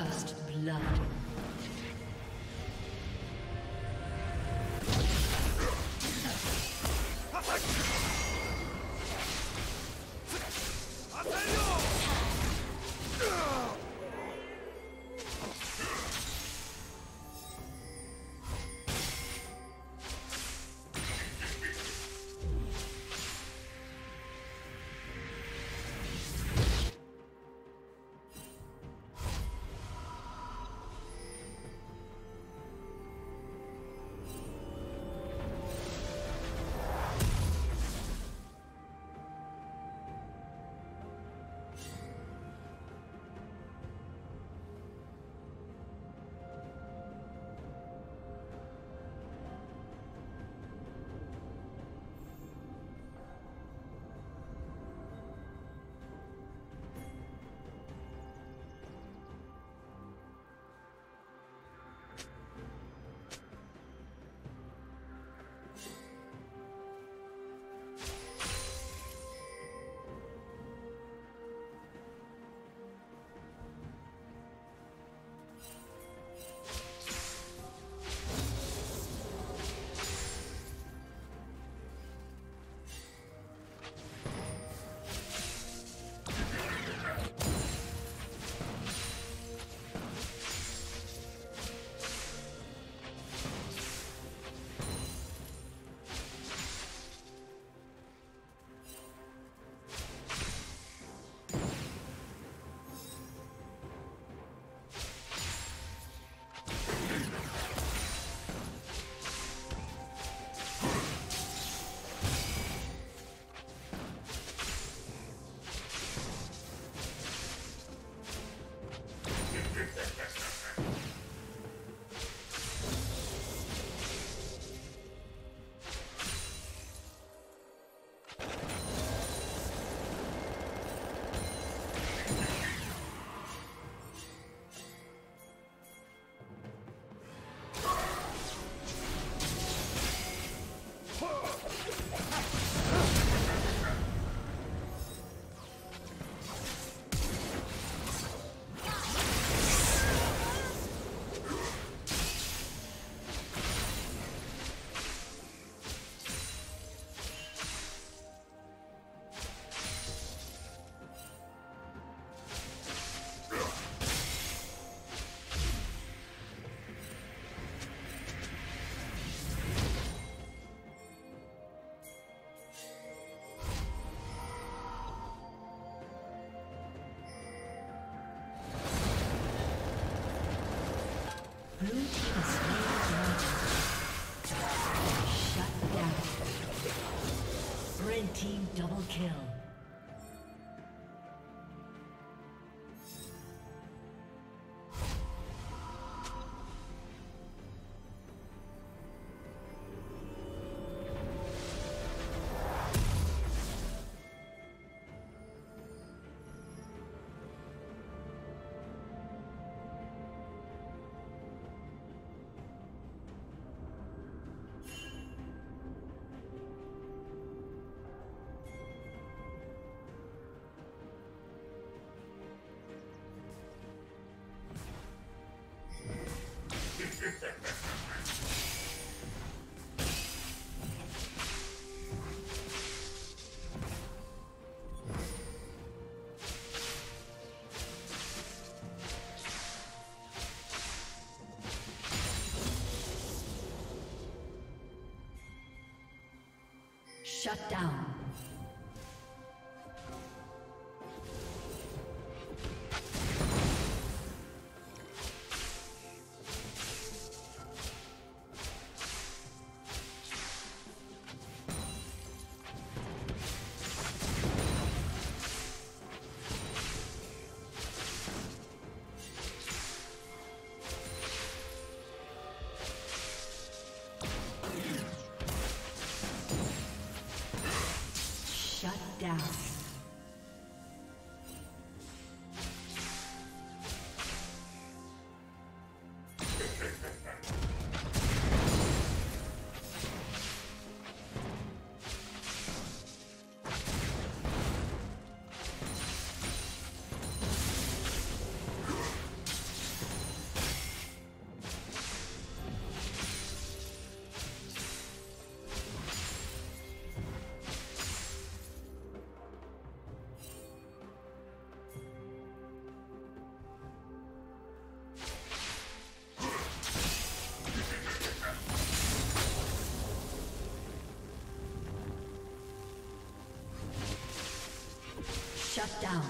First blood. Shut down. Down.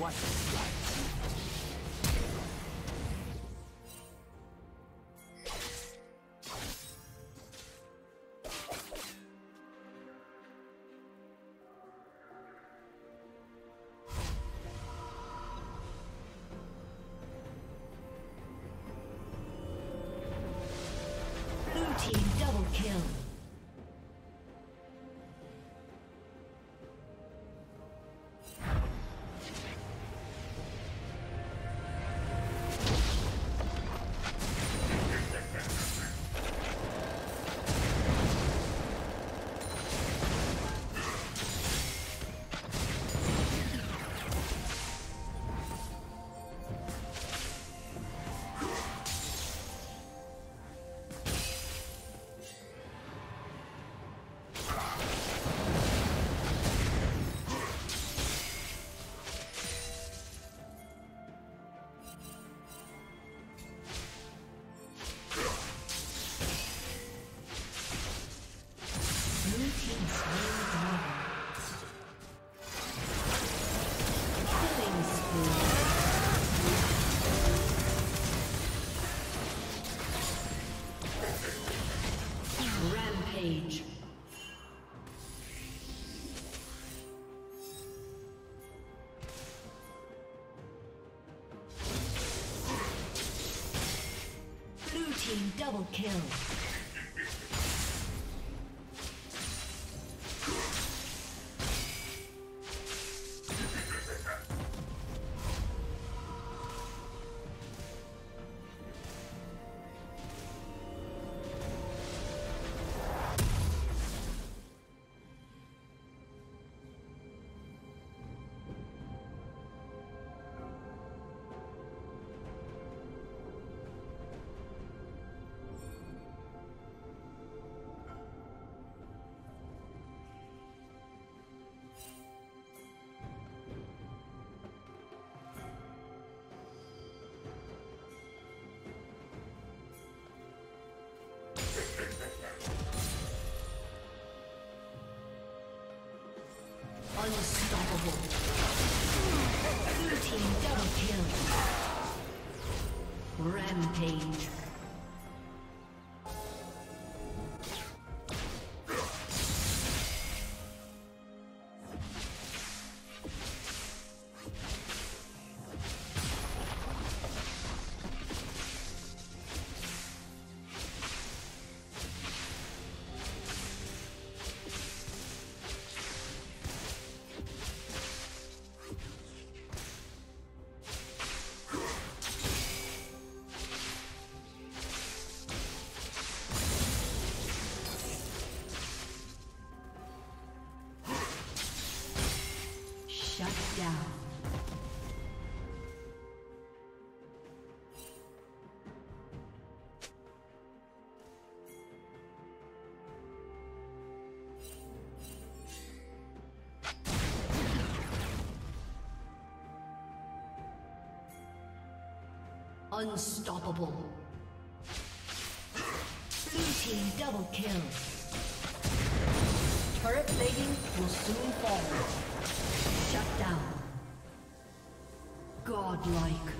Blue team double kill. Rampage. Unstoppable. Blue team double kill. Turret plating will soon fall. Shut down. Godlike.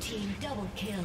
Team double kill.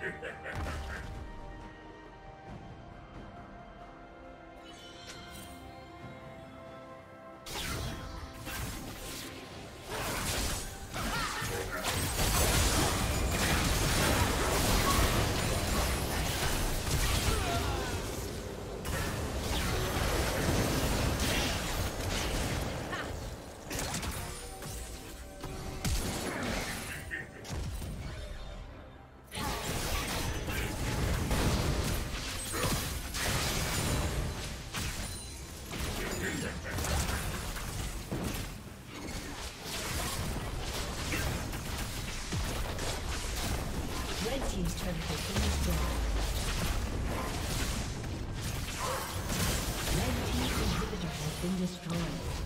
Ha ha ha ha! Team's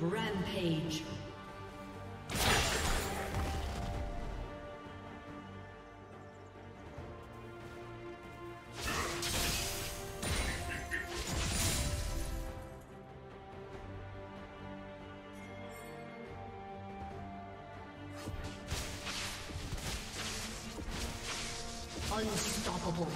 Rampage. Unstoppable.